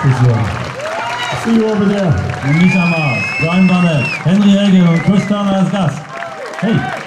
Crazy. See you over there. Und nicht. Brian Bonnet, Henry Hagen and Chris Turner als Hey.